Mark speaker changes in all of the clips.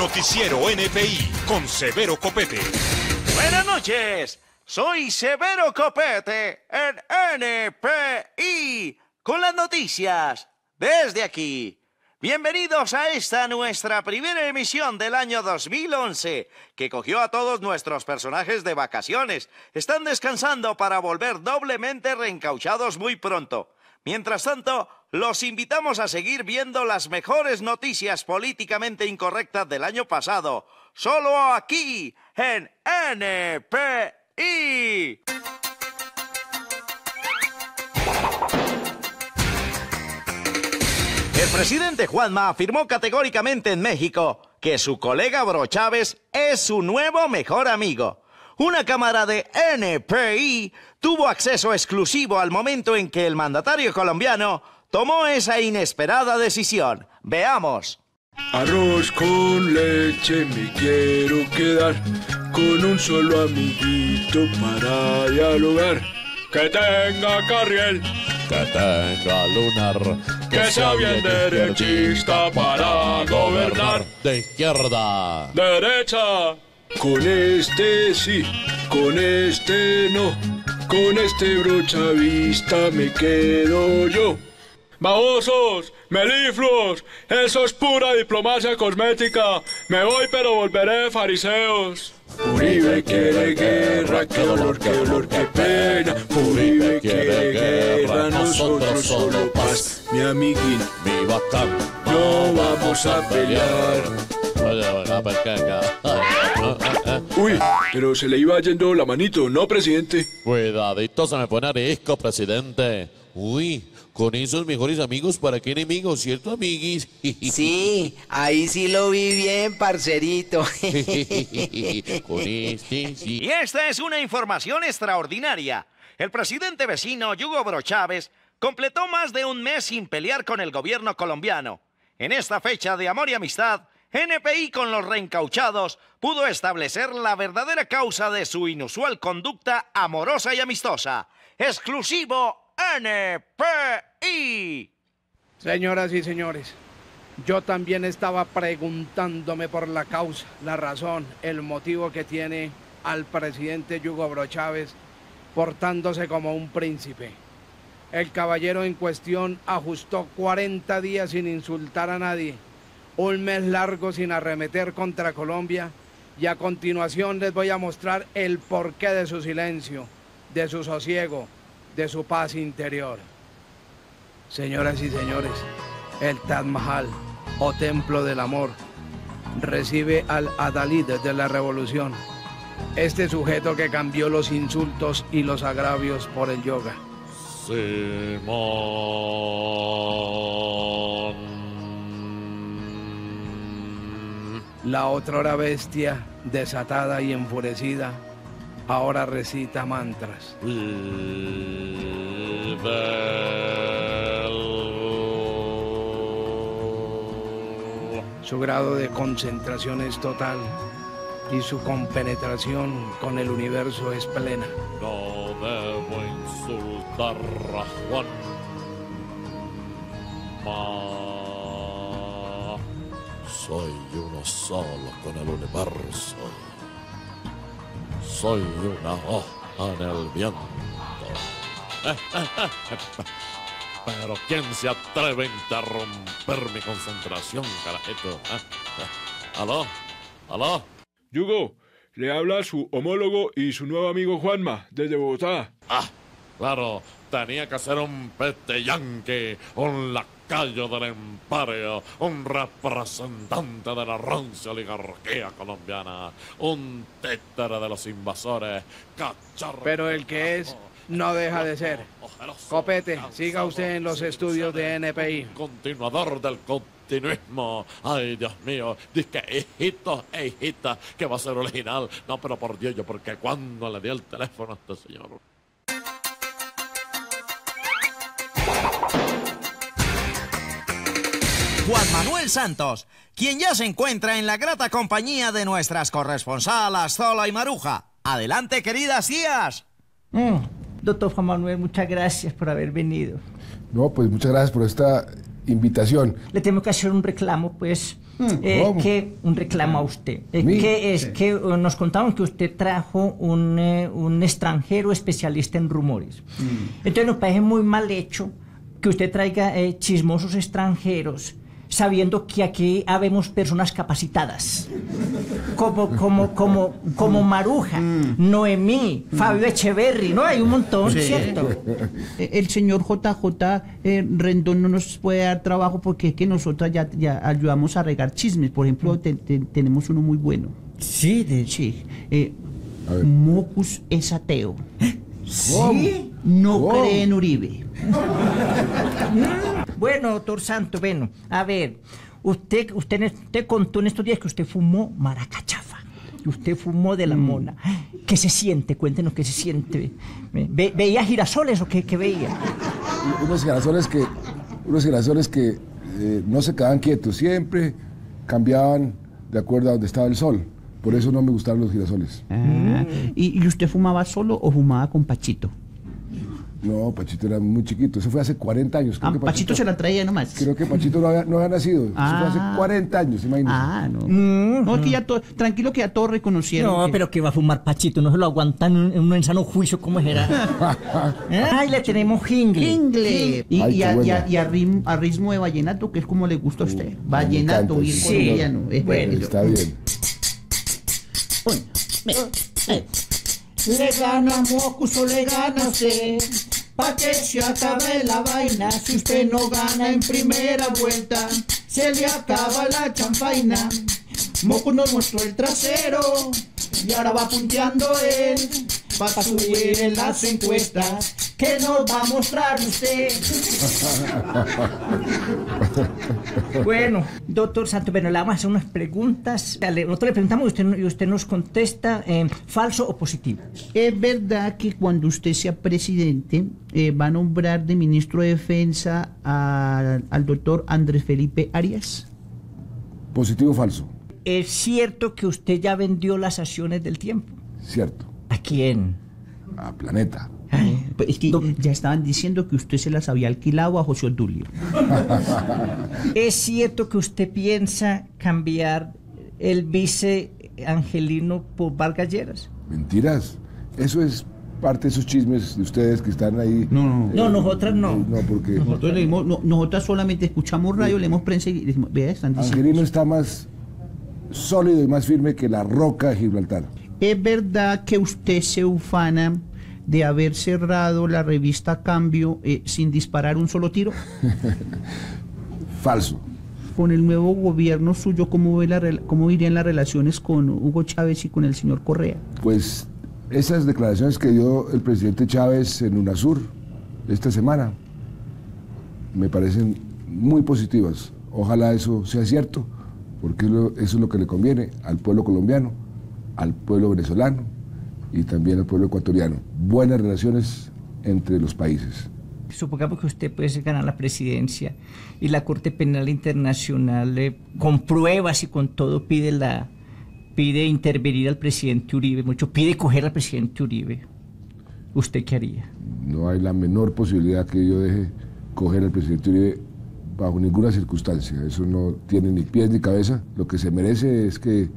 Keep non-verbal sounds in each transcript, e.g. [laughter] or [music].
Speaker 1: noticiero NPI con Severo Copete.
Speaker 2: Buenas noches, soy Severo Copete en NPI con las noticias desde aquí. Bienvenidos a esta nuestra primera emisión del año 2011, que cogió a todos nuestros personajes de vacaciones. Están descansando para volver doblemente reencauchados muy pronto. Mientras tanto, los invitamos a seguir viendo las mejores noticias políticamente incorrectas del año pasado, solo aquí, en NPI. El presidente Juanma afirmó categóricamente en México que su colega Bro Chávez es su nuevo mejor amigo. Una cámara de NPI tuvo acceso exclusivo al momento en que el mandatario colombiano tomó esa inesperada decisión. Veamos.
Speaker 3: Arroz con leche me quiero quedar con un solo amiguito para dialogar. Que tenga carriel,
Speaker 4: que tenga lunar,
Speaker 3: que sea bien derechista para gobernar.
Speaker 4: De izquierda,
Speaker 3: derecha. Con este sí, con este no, con este brochavista me quedo yo. Babosos, melifluos, eso es pura diplomacia cosmética. Me voy pero volveré fariseos. Uribe quiere guerra, qué dolor, qué dolor, qué pena. Uribe quiere guerra, nosotros solo paz. Mi amiguín,
Speaker 4: mi bacán,
Speaker 3: no vamos a pelear. Uy, pero se le iba yendo la manito, ¿no, presidente?
Speaker 4: Cuidadito, se me pone arisco, presidente. Uy, con esos mejores amigos, ¿para qué enemigos, cierto, amiguis? [laughs]
Speaker 5: Sí, ahí sí lo vi bien, parcerito. [laughs]
Speaker 4: con este, sí.
Speaker 2: Y esta es una información extraordinaria. El presidente vecino, Hugo Bro Chávez, completó más de un mes sin pelear con el gobierno colombiano. En esta fecha de amor y amistad, NPI con los reencauchados pudo establecer la verdadera causa de su inusual conducta amorosa y amistosa. Exclusivo NPI.
Speaker 6: Señoras y señores, yo también estaba preguntándome por la causa, la razón, el motivo que tiene al presidente Hugo Bro Chávez portándose como un príncipe. El caballero en cuestión ajustó 40 días sin insultar a nadie, un mes largo sin arremeter contra Colombia y a continuación les voy a mostrar el porqué de su silencio, de su sosiego, de su paz interior. Señoras y señores, el Taj Mahal, o Templo del Amor, recibe al Adalid de la Revolución, este sujeto que cambió los insultos y los agravios por el yoga. La otrora bestia, desatada y enfurecida, ahora recita mantras. Su grado de concentración es total y su compenetración con el universo es plena.
Speaker 4: No debo insultar a Juan. Soy uno solo con el universo. Soy una hoja en el viento. [laughs] Pero ¿quién se atreve a interrumpir mi concentración, carajito? [laughs] ¿Aló? ¿Aló?
Speaker 3: Yugo, le habla su homólogo y su nuevo amigo Juanma, desde Bogotá.
Speaker 4: Ah, claro, tenía que ser un pete yanqui, un lacayo del imperio, un representante de la rancia oligarquía colombiana, un títere de los invasores, cacharro.
Speaker 6: Pero el que es no deja de ser. Copete, siga usted en los estudios de NPI.
Speaker 4: Continuador del continuismo. Ay, Dios mío. Dice que hijito e hijita, que va a ser original. No, pero por Dios, yo, porque cuando le di el teléfono a este señor.
Speaker 2: Juan Manuel Santos, quien ya se encuentra en la grata compañía de nuestras corresponsalas Zola y Maruja. Adelante, queridas tías.
Speaker 7: Mm, doctor Juan Manuel, muchas gracias por haber venido.
Speaker 8: No, pues muchas gracias por esta invitación.
Speaker 7: Le tengo que hacer un reclamo, pues. Eh,
Speaker 8: ¿cómo?
Speaker 7: que un reclamo a usted. Eh, es
Speaker 8: Sí.
Speaker 7: que eh, nos contaron que usted trajo un, eh, un extranjero especialista en rumores.
Speaker 8: Mm.
Speaker 7: Entonces nos parece muy mal hecho que usted traiga eh, chismosos extranjeros sabiendo que aquí habemos personas capacitadas. Como, como, como, como Maruja,
Speaker 8: Mm.
Speaker 7: Noemí, Fabio Echeverry, ¿no? Hay un montón, ¿cierto? [laughs]
Speaker 9: El señor JJ eh, Rendón no nos puede dar trabajo porque es que nosotros ya, ya ayudamos a regar chismes. Por ejemplo, te- te- tenemos uno muy bueno.
Speaker 7: Sí, de
Speaker 9: Sí. eh. Mocus es ateo.
Speaker 7: ¿Sí?
Speaker 9: No
Speaker 8: ¿Cómo?
Speaker 9: cree en Uribe. [laughs]
Speaker 7: Bueno, doctor Santo, bueno, a ver, usted, usted, usted contó en estos días que usted fumó maracachafa. que Usted fumó de la mona. ¿Qué se siente? Cuéntenos qué se siente. Ve- ¿Veía girasoles o qué, qué veía?
Speaker 8: unos girasoles que, unos girasoles que eh, no se quedaban quietos, siempre cambiaban de acuerdo a donde estaba el sol. Por eso no me gustaron los girasoles.
Speaker 9: Ah, ¿y, y usted fumaba solo o fumaba con Pachito?
Speaker 8: No, Pachito era muy chiquito. Eso fue hace 40 años. Creo
Speaker 9: Ah,
Speaker 8: que
Speaker 9: Pachito se la traía nomás.
Speaker 8: Creo que Pachito no había, no había nacido. Eso fue hace
Speaker 9: Ah.
Speaker 8: 40 años, imagínate.
Speaker 9: Ah, no. No, es que ya to- tranquilo que ya todos reconocieron.
Speaker 7: No,
Speaker 9: que-
Speaker 7: pero que va a fumar Pachito, no se lo aguantan en un, en sano juicio, ¿cómo será? [laughs] Ay, le tenemos jingle.
Speaker 9: Ingle. Y,
Speaker 8: Ay,
Speaker 9: y a, y a-
Speaker 8: bueno.
Speaker 9: y a rim- a ritmo de vallenato, que es como le gusta a usted. Vallenato,
Speaker 8: encanta,
Speaker 9: bien
Speaker 8: sí.
Speaker 9: colombiano. Eh,
Speaker 7: Bueno.
Speaker 8: Está bien.
Speaker 9: Uno, eh.
Speaker 7: Le gana Mocuso, le gana usted. Pa' que se acabe la vaina. Si usted no gana en primera vuelta, se le acaba la champaina. Mocu nos mostró el trasero y ahora va punteando él. Pa' subir en las encuestas que nos va a mostrar usted. [laughs] Bueno, doctor Santo, bueno, le vamos a hacer unas preguntas. Dale, Nosotros le preguntamos y usted, y usted nos contesta eh, falso o positivo.
Speaker 9: Es verdad que cuando usted sea presidente eh, va a nombrar de ministro de Defensa a- al doctor Andrés Felipe Arias.
Speaker 8: Positivo o falso.
Speaker 7: ¿Es cierto que usted ya vendió las acciones del tiempo?
Speaker 8: Cierto.
Speaker 7: ¿A quién?
Speaker 8: A Planeta.
Speaker 9: Pues es que ya estaban diciendo que usted se las había alquilado a José Odulio. [laughs]
Speaker 7: ¿Es cierto que usted piensa cambiar el vice Angelino por Vargas Lleras?
Speaker 8: Mentiras. Eso es parte de esos chismes de ustedes que están ahí.
Speaker 9: No, no.
Speaker 7: No, nosotras no.
Speaker 8: No, porque
Speaker 9: Nosotros, leímos- no, nosotras solamente escuchamos radio, leemos prensa y decimos, vea, están diciendo.
Speaker 8: Angelino está más sólido y más firme que la roca de Gibraltar.
Speaker 9: ¿Es verdad que usted se ufana de haber cerrado la revista Cambio eh, sin disparar un solo tiro? [laughs]
Speaker 8: Falso.
Speaker 9: Con el nuevo gobierno suyo, ¿cómo, ve la, cómo irían las relaciones con Hugo Chávez y con el señor Correa?
Speaker 8: Pues esas declaraciones que dio el presidente Chávez en UNASUR esta semana me parecen muy positivas. Ojalá eso sea cierto, porque eso es lo que le conviene al pueblo colombiano, al pueblo venezolano y también al pueblo ecuatoriano. Buenas relaciones entre los países.
Speaker 7: Supongamos que usted puede ganar la presidencia y la Corte Penal Internacional eh, con pruebas y con todo pide la pide intervenir al presidente Uribe, mucho pide coger al presidente Uribe. ¿Usted qué haría?
Speaker 8: No hay la menor posibilidad que yo deje coger al presidente Uribe bajo ninguna circunstancia. Eso no tiene ni pies ni cabeza. Lo que se merece es que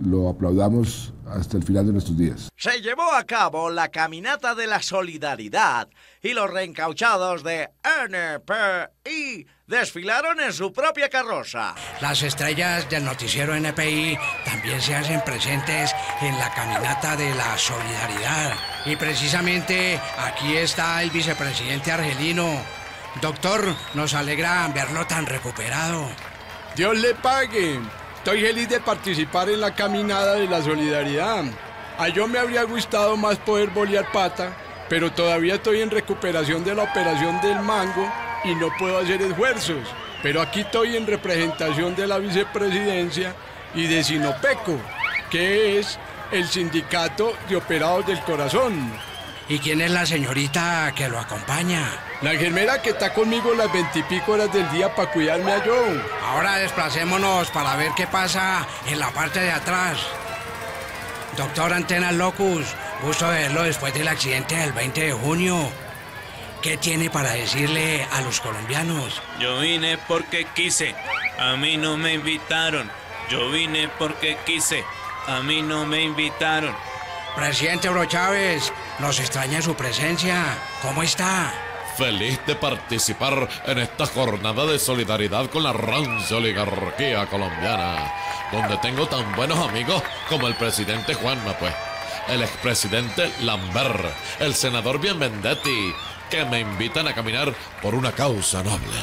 Speaker 8: lo aplaudamos hasta el final de nuestros días.
Speaker 2: Se llevó a cabo la Caminata de la Solidaridad y los reencauchados de NPI desfilaron en su propia carroza.
Speaker 10: Las estrellas del noticiero NPI también se hacen presentes en la caminata de la solidaridad. Y precisamente aquí está el vicepresidente argelino. Doctor, nos alegra verlo tan recuperado.
Speaker 3: Dios le pague. Estoy feliz de participar en la caminada de la solidaridad. A yo me habría gustado más poder bolear pata, pero todavía estoy en recuperación de la operación del mango y no puedo hacer esfuerzos. Pero aquí estoy en representación de la vicepresidencia y de Sinopeco, que es el sindicato de operados del corazón.
Speaker 10: ¿Y quién es la señorita que lo acompaña?
Speaker 3: La enfermera que está conmigo las veintipico horas del día para cuidarme a yo.
Speaker 10: Ahora desplacémonos para ver qué pasa en la parte de atrás. Doctor Antena Locus, gusto de verlo después del accidente del 20 de junio. ¿qué tiene para decirle a los colombianos?
Speaker 11: Yo vine porque quise, a mí no me invitaron. Yo vine porque quise, a mí no me invitaron.
Speaker 10: Presidente Bro Chávez, nos extraña su presencia. ¿Cómo está?
Speaker 4: Feliz de participar en esta jornada de solidaridad con la rancia oligarquía colombiana, donde tengo tan buenos amigos como el presidente Juanma, pues, el expresidente Lambert, el senador Bienvendetti, que me invitan a caminar por una causa noble.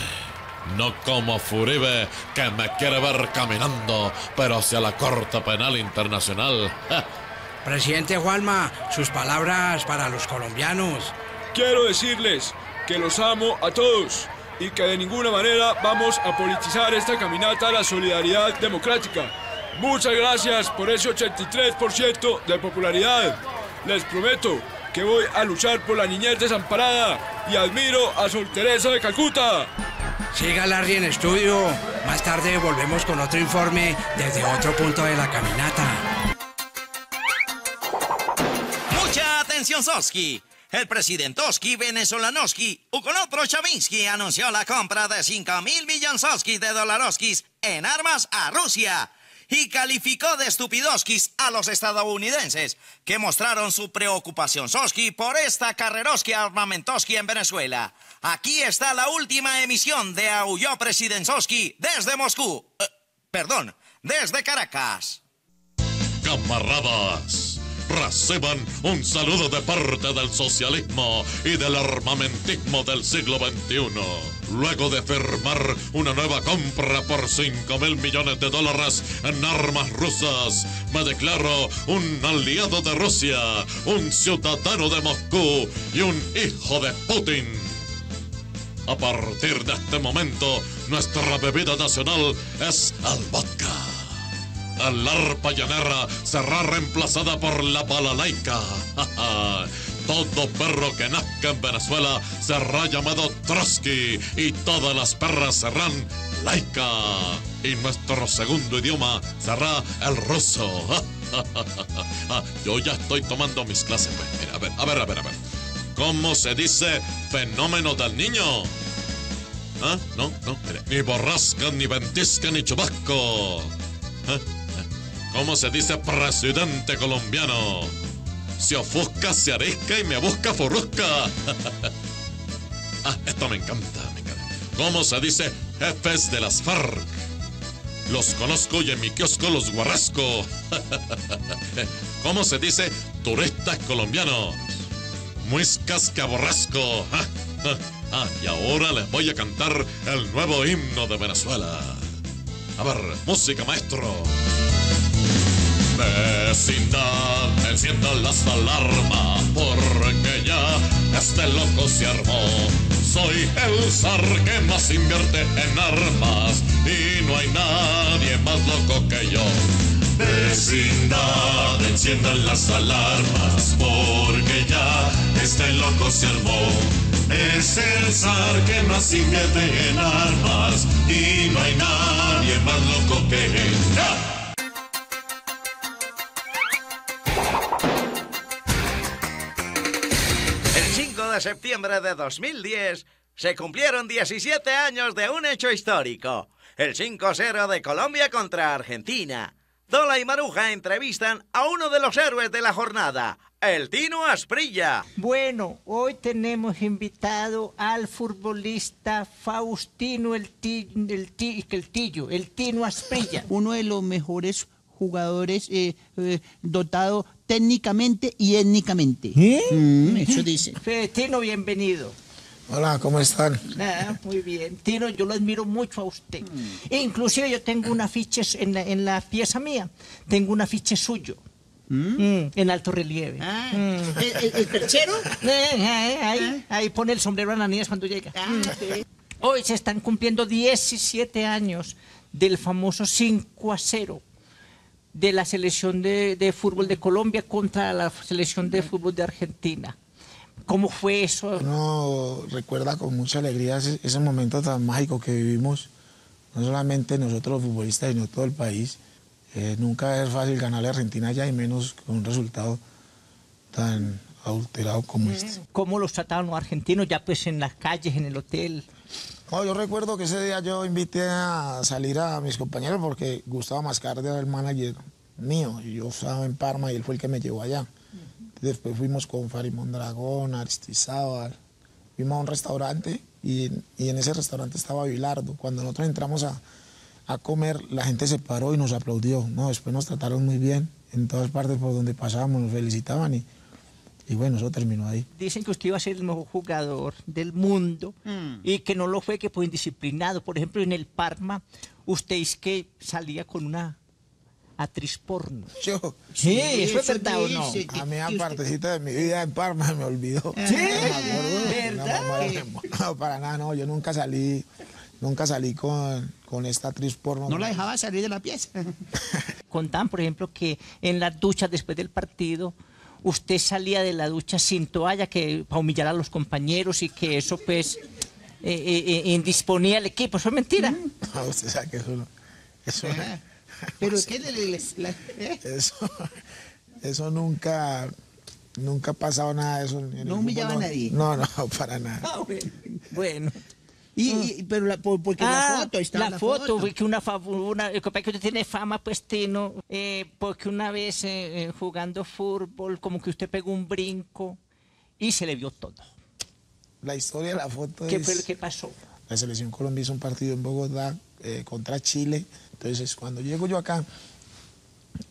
Speaker 4: No como Furibe, que me quiere ver caminando, pero hacia la Corte Penal Internacional. [laughs]
Speaker 10: Presidente Juanma, sus palabras para los colombianos.
Speaker 12: Quiero decirles que los amo a todos y que de ninguna manera vamos a politizar esta caminata a la solidaridad democrática. Muchas gracias por ese 83% de popularidad. Les prometo que voy a luchar por la niñez desamparada y admiro a Sol Teresa de Calcuta.
Speaker 10: Siga Larry en estudio. Más tarde volvemos con otro informe desde otro punto de la caminata.
Speaker 2: El presidente Oski venezolanoski Ukonotro Chavinsky anunció la compra de 5 mil millones de dolaroskis en armas a Rusia y calificó de estupidoskis a los estadounidenses que mostraron su preocupación Soski por esta carreroski armamentoski en Venezuela. Aquí está la última emisión de Aulló Presidentsoski desde Moscú. Eh, perdón, desde Caracas.
Speaker 4: Camaradas, reciban un saludo de parte del socialismo y del armamentismo del siglo XXI. Luego de firmar una nueva compra por 5 mil millones de dólares en armas rusas, me declaro un aliado de Rusia, un ciudadano de Moscú y un hijo de Putin. A partir de este momento, nuestra bebida nacional es el vodka. El arpa llanera será reemplazada por la balalaica. [laughs] Todo perro que nazca en Venezuela será llamado Trotsky y todas las perras serán laica. Y nuestro segundo idioma será el ruso. [laughs] Yo ya estoy tomando mis clases. pues. A ver, a ver, a ver, a ver. ¿Cómo se dice fenómeno del niño? ¿Ah? No, no, mire. Ni borrasca, ni ventisca, ni chubasco. ¿Ah? ¿Cómo se dice presidente colombiano? Se ofusca, se arisca y me busca forrusca. [laughs] ah, esto me encanta, me encanta. ¿Cómo se dice jefes de las FARC? Los conozco y en mi kiosco los guarrasco. [laughs] ¿Cómo se dice turistas colombianos? Muiscas que aborrezco. [laughs] Ah, y ahora les voy a cantar el nuevo himno de Venezuela. A ver, música maestro. Vecindad, enciendan las alarmas porque ya este loco se armó. Soy el zar que más invierte en armas y no hay nadie más loco que yo. Vecindad, enciendan las alarmas porque ya este loco se armó. Es el zar que más invierte en armas y no hay nadie más loco que él.
Speaker 2: Septiembre de 2010 se cumplieron 17 años de un hecho histórico. El 5-0 de Colombia contra Argentina. Dola y Maruja entrevistan a uno de los héroes de la jornada, el Tino Asprilla.
Speaker 7: Bueno, hoy tenemos invitado al futbolista Faustino el, Ti- el, Ti- el Tillo, el Tino Asprilla.
Speaker 9: Uno de los mejores jugadores eh, eh, dotado técnicamente y étnicamente. Mm, eso dice. [laughs]
Speaker 7: Eh, Tino, bienvenido.
Speaker 13: Hola, ¿cómo están?
Speaker 7: Ah, muy bien. Tino, yo lo admiro mucho a usted. E inclusive yo tengo un afiche en la, en la pieza mía, tengo un afiche suyo. Mm, en alto relieve. Mm.
Speaker 9: ¿El, el- el perchero? [laughs]
Speaker 7: Eh, eh, ahí, ahí pone el sombrero a Ananías cuando llega. Mm. Hoy se están cumpliendo 17 años del famoso 5 a 0 de la selección de, de fútbol de Colombia contra la selección de fútbol de Argentina. ¿Cómo fue eso?
Speaker 13: Uno recuerda con mucha alegría ese, ese momento tan mágico que vivimos, no solamente nosotros los futbolistas, sino todo el país. Eh, nunca es fácil ganarle a Argentina ya y menos con un resultado tan adulterado como este.
Speaker 7: ¿Cómo los trataban los argentinos ya pues en las calles, en el hotel?
Speaker 13: No, yo recuerdo que ese día yo invité a salir a mis compañeros porque Gustavo Mascardi era el manager mío y yo estaba en Parma y él fue el que me llevó allá. Después fuimos con Farimón Dragón, Aristizábal, fuimos a un restaurante y, y en ese restaurante estaba Bilardo. Cuando nosotros entramos a, a comer, la gente se paró y nos aplaudió. No, después nos trataron muy bien. En todas partes por donde pasábamos nos felicitaban y, y bueno, eso terminó ahí.
Speaker 7: Dicen que usted iba a ser el mejor jugador del mundo
Speaker 13: Mm.
Speaker 7: y que no lo fue, que fue indisciplinado. Por ejemplo, en el Parma, usted es que salía con una actriz porno.
Speaker 13: Yo.
Speaker 7: Sí, ¿eso es verdad o no?
Speaker 13: A mí, partecita de mi vida en Parma me olvidó.
Speaker 7: ¿Sí?
Speaker 13: Me una
Speaker 7: ¿Verdad?
Speaker 13: No, para nada, no. Yo nunca salí, nunca salí con, con esta actriz porno.
Speaker 9: No la dejaba salir de la pieza. [laughs]
Speaker 7: Contaban, por ejemplo, que en las duchas después del partido usted salía de la ducha sin toalla que para humillar a los compañeros y que eso pues eh, eh, eh, indisponía al equipo. ¿Eso es mentira?
Speaker 13: No, [laughs] usted sabe que eso no. Eso, [laughs]
Speaker 9: Pero es que le- le- la- ¿eh?
Speaker 13: eso, eso nunca, nunca ha pasado nada de eso.
Speaker 9: No humillaba a nadie.
Speaker 13: No, no, [laughs] para nada.
Speaker 7: Ah, bueno. bueno.
Speaker 9: Y, y- pero la, por- porque
Speaker 7: Ah,
Speaker 9: la foto, ahí está
Speaker 7: la,
Speaker 9: la,
Speaker 7: foto, fue que una, una el que usted tiene fama, pues Tino, eh, porque una vez eh, eh, jugando fútbol, como que usted pegó un brinco y se le vio todo.
Speaker 13: La historia de la foto
Speaker 7: ¿Qué
Speaker 13: es...
Speaker 7: fue lo que pasó?
Speaker 13: La selección Colombia hizo un partido en Bogotá eh, contra Chile. Entonces, cuando llego yo acá,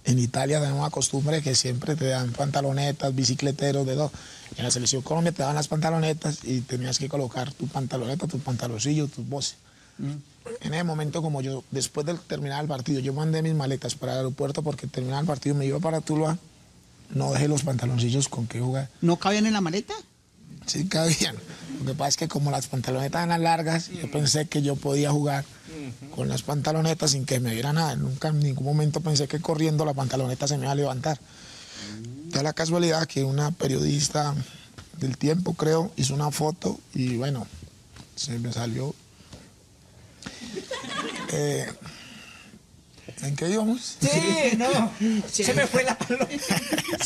Speaker 13: en Italia tenemos la costumbre que siempre te dan pantalonetas, bicicleteros, de dos. En la selección Colombia te daban las pantalonetas y tenías que colocar tu pantaloneta, tu pantaloncillo, tus voces. En ese momento, como yo, después de terminar el partido, yo mandé mis maletas para el aeropuerto porque terminaba el partido, me iba para Tuluá, no dejé los pantaloncillos con que jugar.
Speaker 9: ¿No cabían en la maleta?
Speaker 13: Sí cabían. Lo que pasa es que como las pantalonetas eran largas, yo pensé que yo podía jugar con las pantalonetas sin que me viera nada. Nunca en ningún momento pensé que corriendo la pantaloneta se me iba a levantar. Da la casualidad que una periodista del tiempo, creo, hizo una foto y bueno, se me salió. [laughs] Eh, ¿En qué íbamos?
Speaker 7: Sí, no. [laughs] Se me fue la paloma.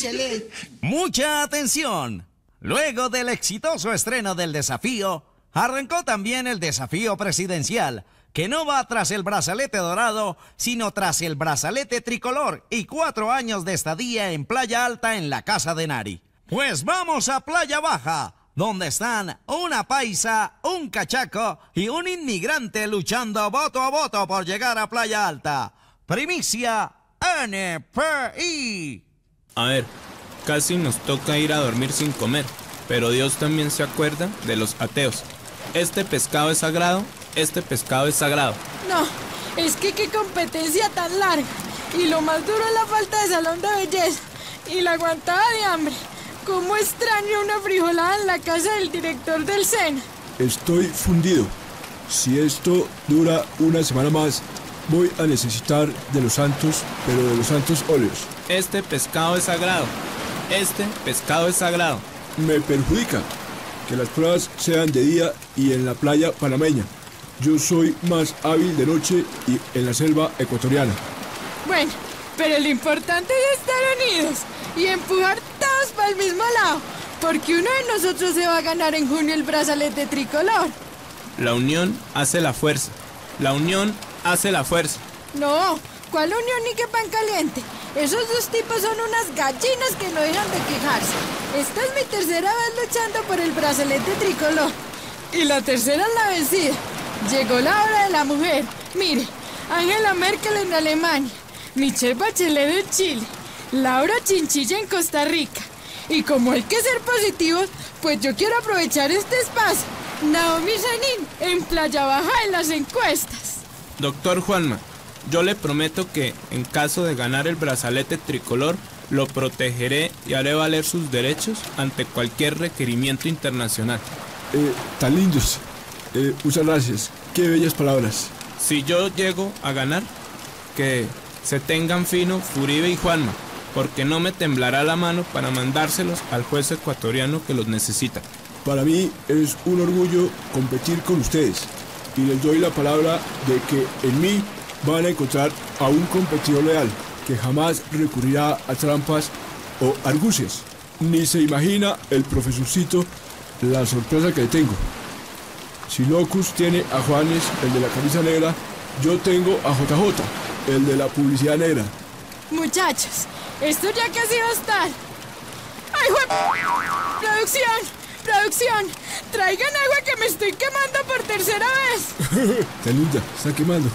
Speaker 7: [laughs]
Speaker 2: Mucha atención. Luego del exitoso estreno del desafío, arrancó también el desafío presidencial, que no va tras el brazalete dorado, sino tras el brazalete tricolor y cuatro años de estadía en Playa Alta en la casa de Nari. Pues vamos a Playa Baja, donde están una paisa, un cachaco y un inmigrante luchando voto a voto por llegar a Playa Alta. Primicia NPI.
Speaker 11: A ver, casi nos toca ir a dormir sin comer, pero Dios también se acuerda de los ateos. Este pescado es sagrado, este pescado es sagrado.
Speaker 14: No, es que qué competencia tan larga. Y lo más duro es la falta de salón de belleza. Y la aguantada de hambre. ¿Cómo extraño una frijolada en la casa del director del SENA?
Speaker 12: Estoy fundido. Si esto dura una semana más, voy a necesitar de los santos, pero de los santos óleos.
Speaker 11: Este pescado es sagrado, este pescado es sagrado.
Speaker 12: Me perjudica que las pruebas sean de día y en la playa panameña. Yo soy más hábil de noche y en la selva ecuatoriana.
Speaker 14: Bueno, pero lo importante es estar unidos y empujar todos para el mismo lado. Porque uno de nosotros se va a ganar en junio el brazalete tricolor.
Speaker 11: La unión hace la fuerza, la unión hace la fuerza.
Speaker 14: No, ¿cuál unión ni qué pan caliente? Esos dos tipos son unas gallinas que no dejan de quejarse. Esta es mi tercera vez luchando por el brazalete tricolor. Y la tercera es la vencida. Llegó la hora de la mujer. Mire, Angela Merkel en Alemania, Michelle Bachelet en Chile, Laura Chinchilla en Costa Rica. Y como hay que ser positivos, pues yo quiero aprovechar este espacio. Naomi Sanin en Playa Baja en las encuestas.
Speaker 11: Doctor Juanma, yo le prometo que en caso de ganar el brazalete tricolor, lo protegeré y haré valer sus derechos ante cualquier requerimiento internacional.
Speaker 12: Eh, tan lindos. Eh, muchas gracias. Qué bellas palabras.
Speaker 11: Si yo llego a ganar, que se tengan fino Furibe y Juanma, porque no me temblará la mano para mandárselos al juez ecuatoriano que los necesita.
Speaker 12: Para mí es un orgullo competir con ustedes y les doy la palabra de que en mí van a encontrar a un competidor leal que jamás recurrirá a trampas o argucias.
Speaker 3: ni se imagina el profesorcito la sorpresa que tengo. Si Locus tiene a Juanes, el de la camisa negra, yo tengo a JJ, el de la publicidad negra.
Speaker 14: Muchachos, esto ya casi va a estar. ¡Ay, jue... Producción, producción, traigan agua que me estoy quemando por tercera vez. [laughs]
Speaker 3: Taluda, está quemando.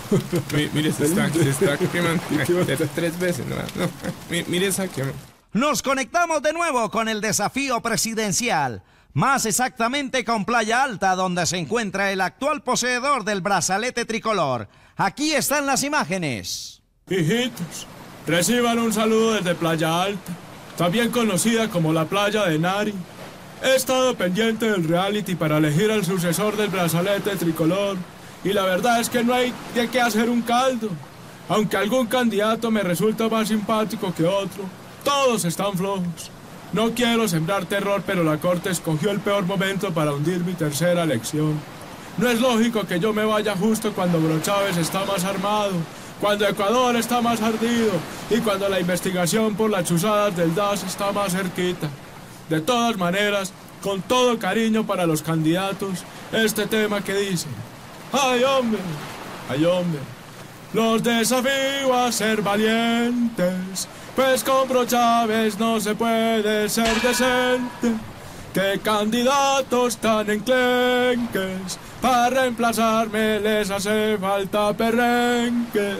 Speaker 11: Mi- mire, se está, se está quemando [laughs] tres- veces. No, no. Mi- Mire, esa quema.
Speaker 2: Nos conectamos de nuevo con el desafío presidencial. Más exactamente con Playa Alta, donde se encuentra el actual poseedor del brazalete tricolor. Aquí están las imágenes.
Speaker 3: Hijitos, reciban un saludo desde Playa Alta, también conocida como la playa de Nari. He estado pendiente del reality para elegir al sucesor del brazalete tricolor y la verdad es que no hay de qué hacer un caldo. Aunque algún candidato me resulta más simpático que otro, todos están flojos. No quiero sembrar terror, pero la corte escogió el peor momento para hundir mi tercera elección. No es lógico que yo me vaya justo cuando Bro Chávez está más armado, cuando Ecuador está más ardido y cuando la investigación por las chuzadas del DAS está más cerquita. De todas maneras, con todo cariño para los candidatos, este tema que dice, ¡ay hombre! ¡ay hombre! Los desafío a ser valientes, pues con Chávez no se puede ser decente. Que candidatos tan enclenques, para reemplazarme les hace falta perrenque.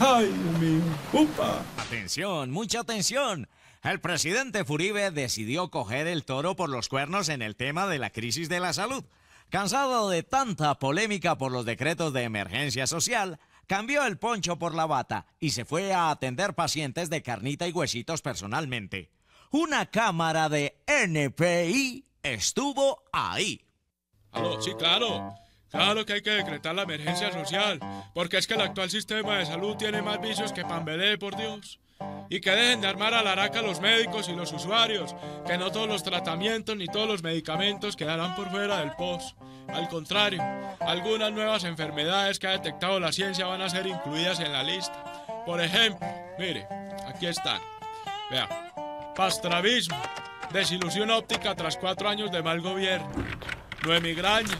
Speaker 3: ¡Ay, Dios mío! ¡Upa!
Speaker 2: Atención, mucha atención. El presidente Furibe decidió coger el toro por los cuernos en el tema de la crisis de la salud. Cansado de tanta polémica por los decretos de emergencia social, cambió el poncho por la bata y se fue a atender pacientes de carnita y huesitos personalmente. Una cámara de NPI estuvo ahí.
Speaker 3: Aló, sí, claro. Claro que hay que decretar la emergencia social, porque es que el actual sistema de salud tiene más vicios que Pambelé, por Dios. Y que dejen de armar a la araca los médicos y los usuarios, que no todos los tratamientos ni todos los medicamentos quedarán por fuera del POS. Al contrario, algunas nuevas enfermedades que ha detectado la ciencia van a ser incluidas en la lista. Por ejemplo, mire, aquí están. Vea, pastrabismo, desilusión óptica tras cuatro años de mal gobierno, migraña,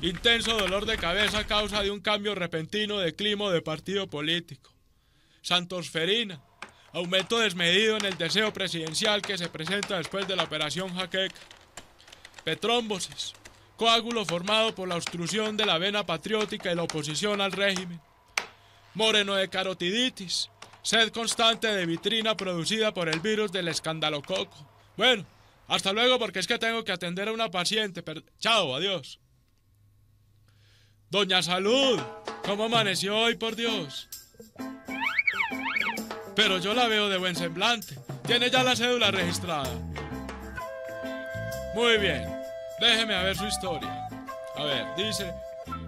Speaker 3: intenso dolor de cabeza a causa de un cambio repentino de clima de partido político, santosferina, aumento desmedido en el deseo presidencial que se presenta después de la operación Jaqueca, petrómbosis, coágulo formado por la obstrucción de la vena patriótica y la oposición al régimen, moreno de carotiditis, sed constante de vitrina producida por el virus del escandalococo. Bueno, hasta luego porque es que tengo que atender a una paciente. Chao, adiós. Doña Salud, ¿cómo amaneció hoy, por Dios? Pero yo la veo de buen semblante. Tiene ya la cédula registrada. Muy bien, déjeme a ver su historia. A ver, dice,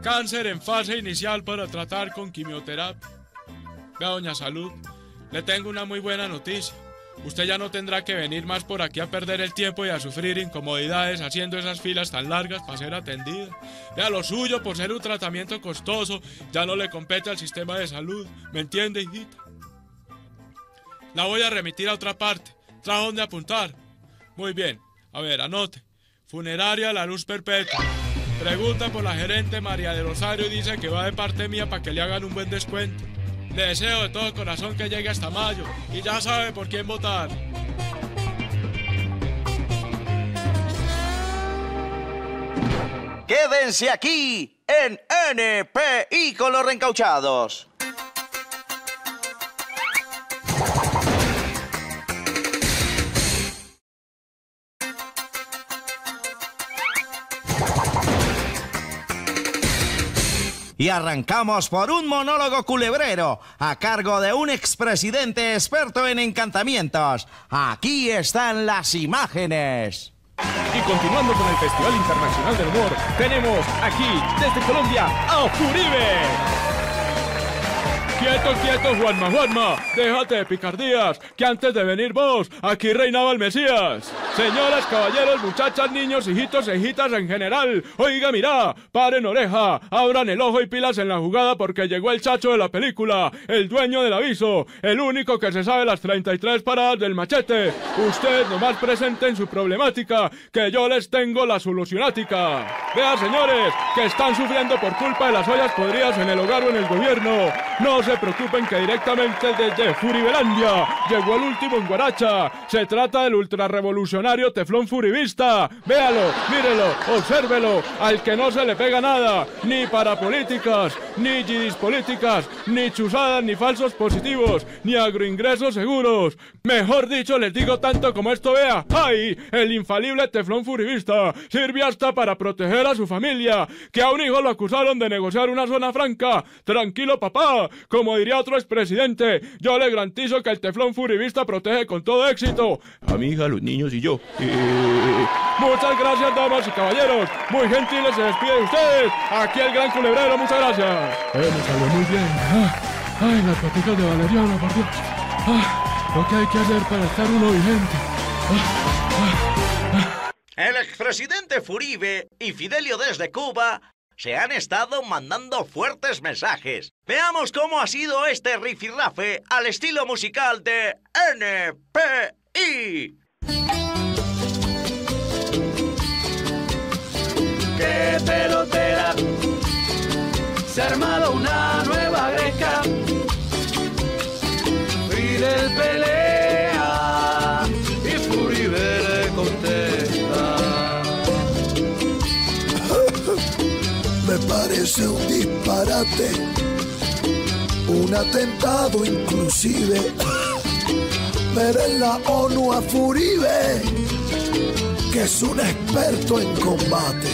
Speaker 3: cáncer en fase inicial para tratar con quimioterapia. Vea, doña Salud, le tengo una muy buena noticia. Usted ya no tendrá que venir más por aquí a perder el tiempo y a sufrir incomodidades haciendo esas filas tan largas para ser atendida. Vea, lo suyo por ser un tratamiento costoso ya no le compete al sistema de salud. ¿Me entiende, hijita? La voy a remitir a otra parte. ¿Trajo dónde apuntar? Muy bien. A ver, anote. Funeraria La Luz Perpetua. Pregunta por la gerente María de Rosario y dice que va de parte mía para que le hagan un buen descuento. Deseo de todo corazón que llegue hasta mayo y ya sabe por quién votar.
Speaker 2: Quédense aquí en NPI con los reencauchados. Y arrancamos por un monólogo culebrero a cargo de un expresidente experto en encantamientos. Aquí están las imágenes.
Speaker 15: Y continuando con el Festival Internacional del Humor, tenemos aquí desde Colombia a Furibe.
Speaker 3: Quieto, quieto, Juanma, Juanma. Déjate de picardías, que antes de venir vos, aquí reinaba el Mesías. Señoras, caballeros, muchachas, niños, hijitos hijitas en general. Oiga, mira, paren oreja, abran el ojo y pilas en la jugada porque llegó el chacho de la película, el dueño del aviso, el único que se sabe las 33 paradas del machete. Usted nomás presenten su problemática, que yo les tengo la solucionática. Vea, señores, que están sufriendo por culpa de las ollas podridas en el hogar o en el gobierno. No se preocupen que directamente desde Furibelandia llegó el último en Guaracha. Se trata del ultrarrevolucionario Teflón Furibista. Véalo, mírelo, obsérvelo, al que no se le pega nada, ni para políticas, ni gidis políticas, ni chuzadas, ni falsos positivos, ni agroingresos seguros. Mejor dicho, les digo tanto como esto vea. ¡Ay! El infalible Teflón Furibista sirve hasta para proteger a su familia, que a un hijo lo acusaron de negociar una zona franca. Tranquilo, papá. Como diría otro expresidente, yo le garantizo que el Teflón Furibista protege con todo éxito. A mi hija, los niños y yo. Muchas gracias, damas y caballeros. Muy gentiles se despide de ustedes. Aquí el gran culebrero, muchas gracias. Eh, me salió muy bien. Ah, ay, las paticas de Valeriano, por Dios. Ah, lo que hay que hacer para estar uno vigente.
Speaker 2: El expresidente Furibe y Fidelio desde Cuba se han estado mandando fuertes mensajes. Veamos cómo ha sido este rifirrafe al estilo musical de NPI.
Speaker 16: ¡Qué pelotera! Se ha armado una nueva greca. Fidel pelea
Speaker 17: parece un disparate, un atentado inclusive. Ver en la ONU a Furibe, que es un experto en combate.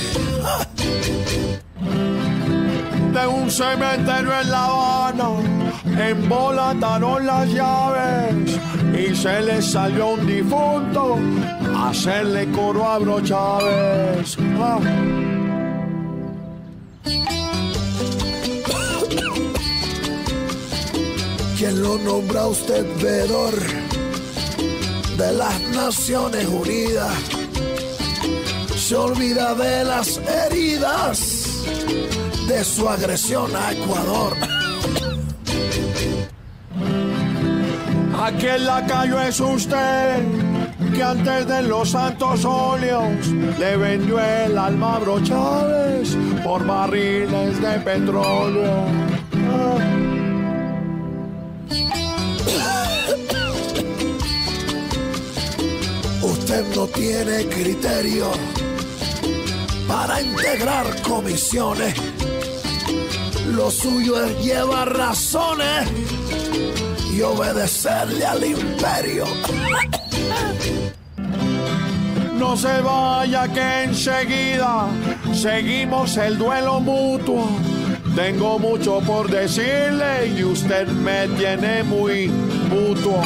Speaker 16: De un cementerio en La Habana embolataron las llaves y se le salió un difunto a hacerle coro a Bro Chávez. Ah.
Speaker 17: ¿Quién lo nombra usted veedor de las Naciones Unidas? Se olvida de las heridas de su agresión a Ecuador.
Speaker 16: Aquel lacayo es usted que antes de los santos óleos le vendió el alma a Chávez por barriles de petróleo.
Speaker 17: Usted no tiene criterio para integrar comisiones. Lo suyo es llevar razones y obedecerle al imperio.
Speaker 16: No se vaya que enseguida seguimos el duelo mutuo. Tengo mucho por decirle y usted me tiene muy mutuo.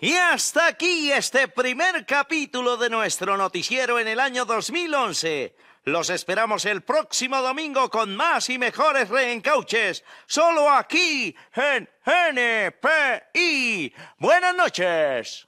Speaker 2: Y hasta aquí este primer capítulo de nuestro noticiero en el año 2011. Los esperamos el próximo domingo con más y mejores reencauches, solo aquí en NPI. Buenas noches.